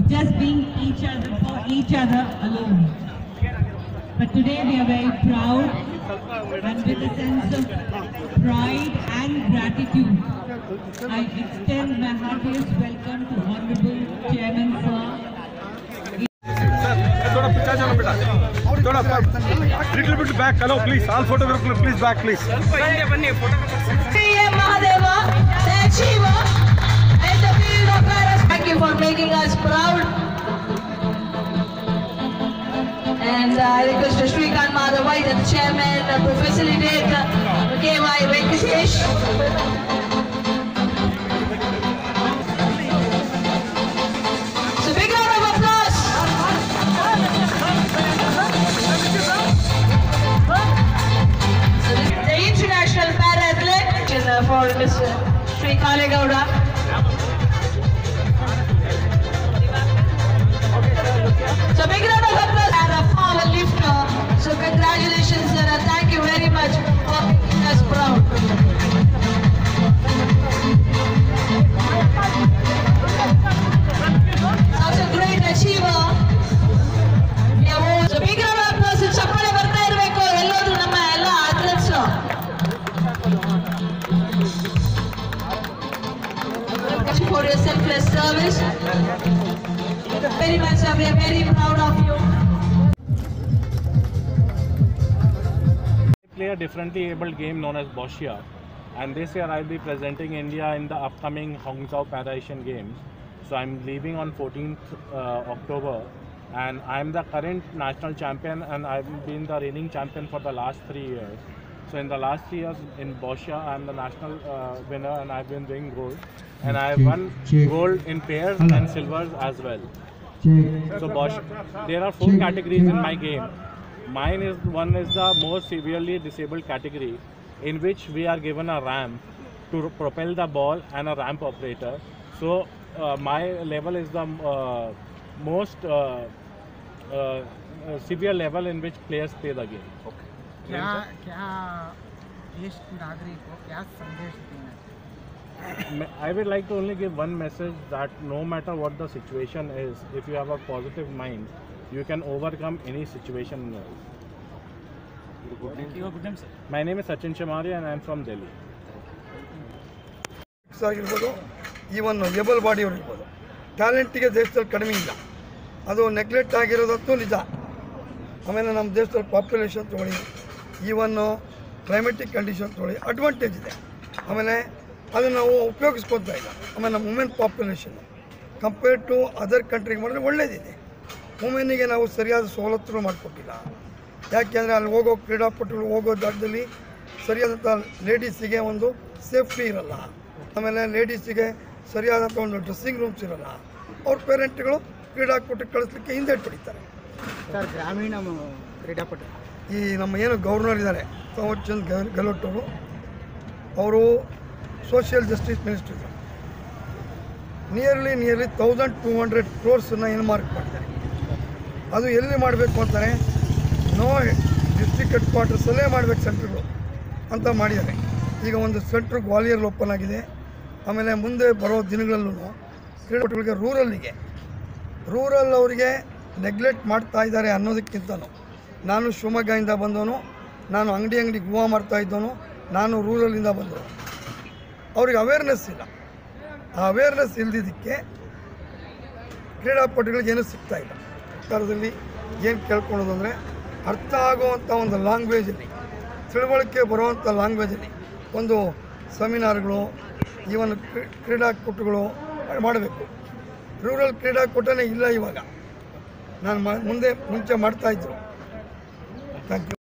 of just being each other for each other alone. But today we are very proud and with a sense of pride and gratitude. I extend my heartiest welcome to Honorable Chairman Sir. Little bit back, hello, please. All photographers, please back, please. Mahadeva, Shiva you for making us proud. And uh, I request Shrikant Madhavai, the chairman, uh, to facilitate uh, KY Venkatesh. So big round of applause. For your selfless service. Very much. We are very proud of you. play a differently abled game known as Boschia. And this year I'll be presenting India in the upcoming Hangzhou Para Asian Games. So I'm leaving on 14th uh, October. And I'm the current national champion and I've been the reigning champion for the last three years. So in the last three years in Boschia, I'm the national uh, winner and I've been doing gold And I've won gold in pairs and silvers as well. So Bosch, there are four categories in my game. Mine is one is the most severely disabled category, in which we are given a ramp to propel the ball and a ramp operator. So uh, my level is the uh, most uh, uh, uh, severe level in which players play the game. क्या क्या देश नागरिक को क्या संदेश देना चाहिए Me- I would like to only give one message that no matter what the situation is, if you have a positive mind, you can overcome any situation in life. My name is Sachin Shamari and I am from Delhi. ಆಗಿರ್ಬೋದು even able ಬಾಡಿಯವರು ಇರ್ಬೋದು ಟ್ಯಾಲೆಂಟಿಗೆ ದೇಶದಲ್ಲಿ ಕಡಿಮೆ ಇಲ್ಲ ಅದು neglect ಆಗಿರೋದಂತೂ ನಿಜ ಆಮೇಲೆ ನಮ್ಮ ದೇಶದಲ್ಲಿ ಪಾಪ್ಯುಲೇಷನ್ ತೊಗೊಳ್ಳಿ ಈವನ್ನು ಕ್ಲೈಮೆಟಿಕ್ ಕಂಡೀಷನ್ ತೊಗೊಳ್ಳಿ ಅಡ್ವಾಂಟೇಜ್ ಇದೆ ಆಮೇಲೆ ಅದನ್ನು ನಾವು ಉಪಯೋಗಿಸ್ಕೊತಾ ಇಲ್ಲ. ಆಮೇಲೆ ನಮ್ಮ women population compare to other ಕಂಟ್ರಿಗೆ ಮಾಡಿದ್ರೆ ಒಳ್ಳೇದಿದೆ. ವುಮೆನ್ನಿಗೆ ನಾವು ಸರಿಯಾದ ಸವಲತ್ತುಗಳು ಮಾಡಿಕೊಟ್ಟಿಲ್ಲ. ಯಾಕೆಂದರೆ ಅಲ್ಲಿ ಹೋಗೋ ಕ್ರೀಡಾಪಟುಗಳು ಹೋಗೋ ಜಾಗದಲ್ಲಿ ಸರಿಯಾದಂಥ ಲೇಡೀಸಿಗೆ ಒಂದು ಸೇಫ್ಟಿ ಇರಲ್ಲ. ಆಮೇಲೆ ಲೇಡೀಸಿಗೆ ಸರಿಯಾದಂಥ ಒಂದು ಡ್ರೆಸ್ಸಿಂಗ್ ರೂಮ್ಸ್ ಇರಲ್ಲ. ಅವ್ರ ಪೇರೆಂಟ್ಗಳು ಕ್ರೀಡಾಕೂಟಕ್ಕೆ ಕಳಿಸ್ಲಿಕ್ಕೆ ಹಿಂದೆ ಪಡಿತಾರೆ ಸರ್ ಗ್ರಾಮೀಣ ಕ್ರೀಡಾಪಟು. ಈ ನಮ್ಮ ಏನು ಗೌರ್ನರ್ ಇದ್ದಾರೆ ಥಾಮಸ್ ಚಂದ್ ಅವರು ಅವರು social justice ಮಿನಿಸ್ಟ್ರಿಗೆ nearly nearly thousand two hundred ಕ್ರೋರ್ಸನ್ನು ಏನು ಮಾರ್ಕ್ ಮಾಡಿದ್ದಾರೆ. ಅದು ಎಲ್ಲಿ ಮಾಡಬೇಕು ಅಂತಾರೆ ನೋ ಡಿಸ್ಟ್ರಿಕ್ಟ್ ಹೆಡ್ ಕ್ವಾರ್ಟರ್ಸಲ್ಲೇ ಮಾಡಬೇಕು ಸೆಂಟ್ರ್ಗಳು ಅಂತ ಮಾಡಿದ್ದಾರೆ. ಈಗ ಒಂದು ಸೆಂಟ್ರ್ ಗ್ವಾಲಿಯರ್ ಓಪನ್ ಆಗಿದೆ. ಆಮೇಲೆ ಮುಂದೆ ಬರೋ ದಿನಗಳಲ್ಲೂ ಕ್ರೀಡಾಪಟುಗಳಿಗೆ ರೂರಲ್ಲಿಗೆ ರೂರಲ್ ಅವರಿಗೆ ನೆಗ್ಲೆಕ್ಟ್ ಮಾಡ್ತಾ ಇದ್ದಾರೆ ಅನ್ನೋದಕ್ಕಿಂತನೂ. ನಾನು ಶಿವಮೊಗ್ಗದಿಂದ ಬಂದವನು, ನಾನು ಅಂಗಡಿ ಅಂಗಡಿ ಗುವಾ ಮಾಡ್ತಾ ಇದ್ದವನು, ನಾನು ರೂರಲ್ಲಿಂದ ಬಂದವನು. ಅವ್ರಿಗೆ ಅವೇರ್ನೆಸ್ ಇಲ್ಲ. ಆ ಅವೇರ್ನೆಸ್ ಇಲ್ದಿದ್ದಕ್ಕೆ ಕ್ರೀಡಾಪಟುಗಳಿಗೆ ಏನೂ ಸಿಗ್ತಾ ಇಲ್ಲ. ಸರ್ಕಾರದಲ್ಲಿ ಏನು ಕೇಳ್ಕೊಳೋದು ಅಂದರೆ ಅರ್ಥ ಆಗುವಂಥ ಒಂದು ಲ್ಯಾಂಗ್ವೇಜಲ್ಲಿ ತಿಳುವಳಿಕೆ ಬರುವಂಥ ಲ್ಯಾಂಗ್ವೇಜಲ್ಲಿ ಒಂದು ಸೆಮಿನಾರ್ಗಳು ಈವನ್ ಕ್ರೀಡಾಕೂಟಗಳು ಮಾಡಬೇಕು. ರೂರಲ್ ಕ್ರೀಡಾಕೂಟನೇ ಇಲ್ಲ ಇವಾಗ. ನಾನು ಮುಂದೆ, ಮುಂಚೆ ಮಾಡ್ತಾಯಿದ್ರು ಥ್ಯಾಂಕ್ ಯು